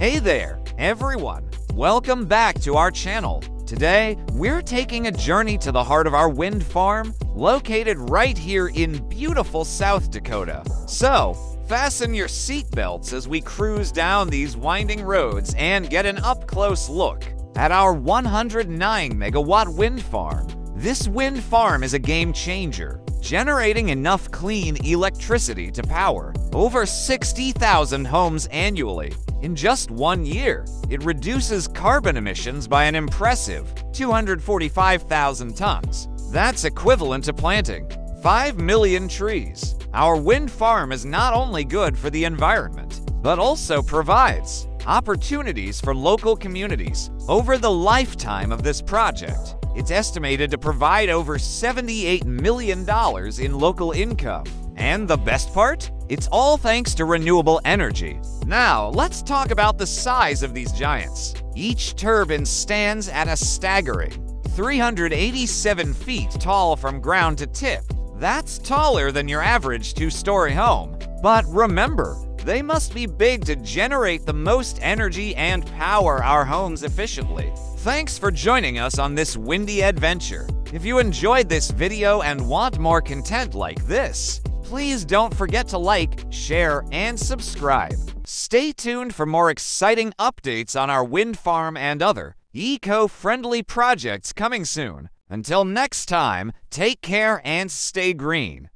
Hey there, everyone. Welcome back to our channel. Today, we're taking a journey to the heart of our wind farm, located right here in beautiful South Dakota. So, fasten your seatbelts as we cruise down these winding roads and get an up-close look at our 109 megawatt wind farm. This wind farm is a game changer, generating enough clean electricity to power over 60,000 homes annually. In just one year, it reduces carbon emissions by an impressive 245,000 tons. That's equivalent to planting 5 million trees. Our wind farm is not only good for the environment, but also provides opportunities for local communities over the lifetime of this project. It's estimated to provide over $78 million in local income. And the best part? It's all thanks to renewable energy. Now, let's talk about the size of these giants. Each turbine stands at a staggering 387 feet tall from ground to tip. That's taller than your average two story home. But remember, they must be big to generate the most energy and power our homes efficiently. Thanks for joining us on this windy adventure. If you enjoyed this video and want more content like this, please don't forget to like, share, and subscribe. Stay tuned for more exciting updates on our wind farm and other eco-friendly projects coming soon. Until next time, take care and stay green.